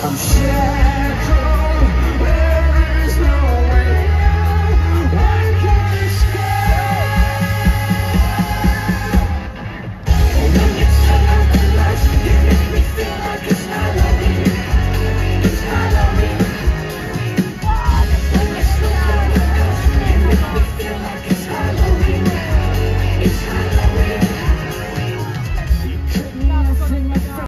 I'm